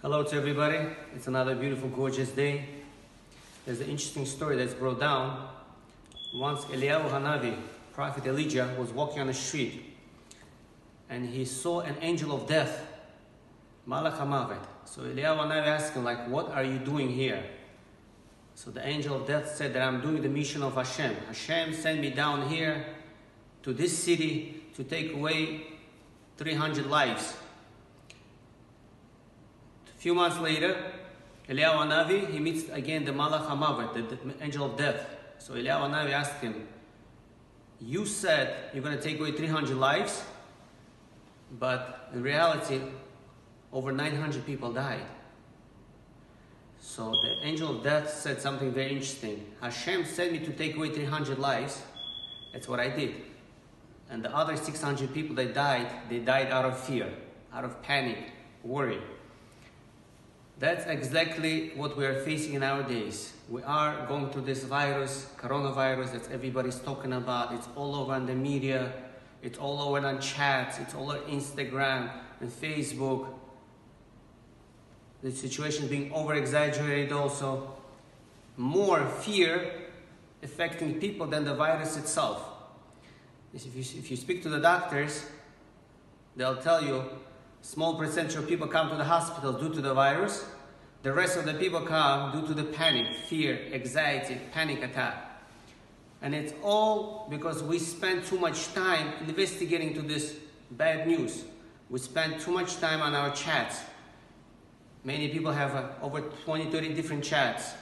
Hello to everybody. It's another beautiful, gorgeous day. There's an interesting story that's brought down. Once Eliyahu Hanavi, prophet Elijah, was walking on the street and he saw an angel of death, Malach HaMavet. So Eliyahu Hanavi asked him, like, what are you doing here? So the angel of death said that I'm doing the mission of Hashem. Hashem sent me down here to this city to take away 300 lives. A few months later, Eliyahu Hanavi, he meets again the Malach HaMavet, the, angel of death. So Eliyahu Hanavi asked him, you said you're going to take away 300 lives, but in reality, over 900 people died. So the angel of death said something very interesting. Hashem sent me to take away 300 lives. That's what I did. And the other 600 people that died, they died out of fear, out of panic, worry. That's exactly what we are facing nowadays. We are going through this virus, coronavirus that everybody's talking about. It's all over on the media. It's all over on chats. It's all over Instagram and Facebook. The situation is being over exaggerated also. More fear affecting people than the virus itself. If you, if you speak to the doctors, they'll tell you small percentage of people come to the hospital due to the virus. The rest of the people come due to the panic, fear, anxiety, panic attack. And it's all because we spend too much time investigating to this bad news. We spend too much time on our chats. Many people have uh, over 20, 30 different chats.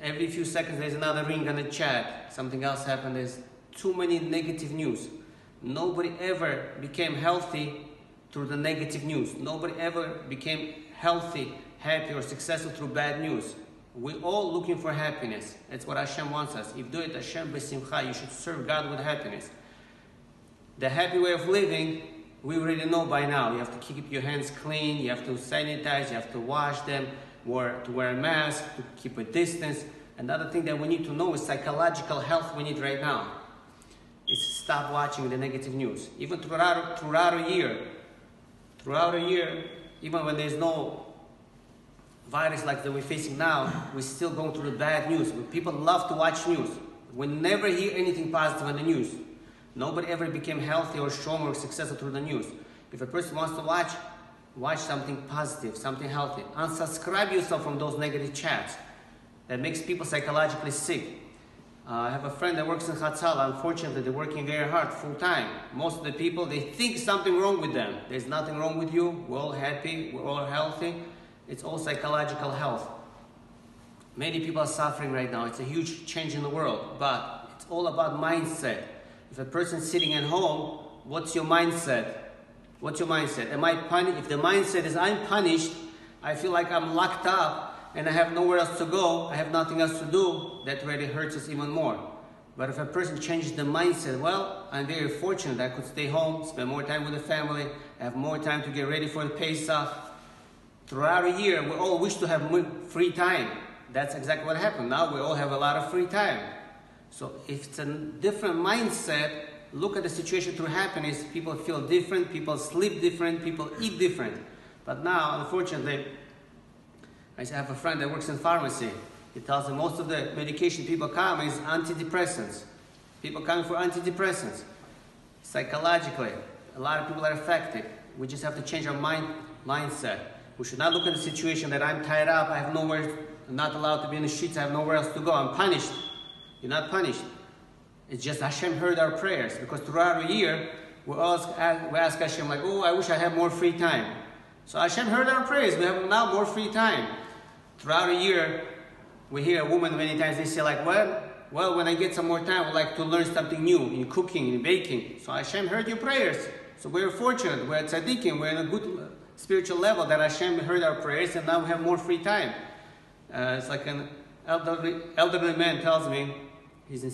Every few seconds there's another ring on the chat. Something else happened. There's too many negative news. Nobody ever became healthy through the negative news. Nobody ever became healthy, happy, or successful through bad news. We're all looking for happiness. That's what Hashem wants us. Ivdu et Hashem b'simcha, you should serve God with happiness. The happy way of living, we already know by now. You have to keep your hands clean, you have to sanitize, you have to wash them, wear, to wear a mask, to keep a distance. Another thing that we need to know is psychological health we need right now. Is stop watching the negative news. Even throughout, throughout a year, throughout a year, even when there's no virus like that we're facing now, we're still going through the bad news. People love to watch news. We never hear anything positive on the news. Nobody ever became healthy or strong or successful through the news. If a person wants to watch, watch something positive, something healthy. Unsubscribe yourself from those negative chats that makes people psychologically sick. Uh, I have a friend that works in Hatzalah. Unfortunately, they're working very hard, full time. Most of the people, they think something wrong with them. There's nothing wrong with you. We're all happy. We're all healthy. It's all psychological health. Many people are suffering right now. It's a huge change in the world, but it's all about mindset. If a person's sitting at home, what's your mindset? What's your mindset? Am I punished? If the mindset is I'm punished, I feel like I'm locked up and I have nowhere else to go, I have nothing else to do, that really hurts us even more. But if a person changes the mindset, well, I'm very fortunate I could stay home, spend more time with the family, have more time to get ready for the Pesach. Throughout a year, we all wish to have free time. That's exactly what happened. Now we all have a lot of free time. So if it's a different mindset, look at the situation through happiness. People feel different, people sleep different, people eat different. But now, unfortunately, I have a friend that works in pharmacy. He tells me most of the medication people come is antidepressants. People coming for antidepressants. Psychologically, a lot of people are affected. We just have to change our mind mindset. We should not look at the situation that I'm tied up, I have nowhere, I'm not allowed to be in the streets, I have nowhere else to go, I'm punished. You're not punished. It's just Hashem heard our prayers because throughout the year, we ask, we ask Hashem like, oh, I wish I had more free time. So Hashem heard our prayers. We have now more free time. Throughout the year, we hear a woman many times, they say like, well, well, when I get some more time, I would like to learn something new in cooking, in baking. So Hashem heard your prayers. So we're fortunate. We're tzaddikim. We're in a good spiritual level that Hashem heard our prayers and now we have more free time. Uh, it's like an elderly, elderly man tells me, he's, in,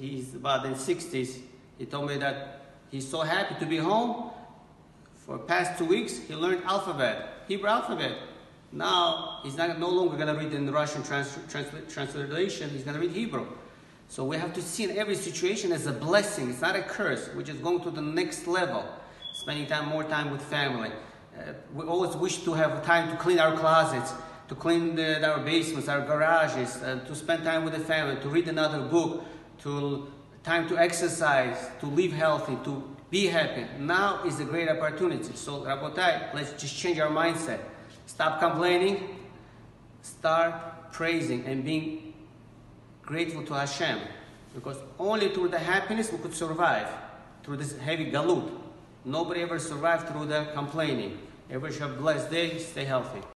he's about in 60s, he told me that he's so happy to be home. For past two weeks, he learned alphabet, Hebrew alphabet. Now, he's not, no longer going to read in Russian trans, trans, translation, he's going to read Hebrew. So we have to see in every situation as a blessing. It's not a curse. We're just going to the next level, spending time more time with family. Uh, we always wish to have time to clean our closets, to clean the, our basements, our garages, uh, to spend time with the family, to read another book, to time to exercise, to live healthy, to be happy. Now is a great opportunity. So, Rabotai, let's just change our mindset. Stop complaining, start praising and being grateful to Hashem. Because only through the happiness we could survive, through this heavy galut. Nobody ever survived through the complaining. Everybody have a blessed day. Stay healthy.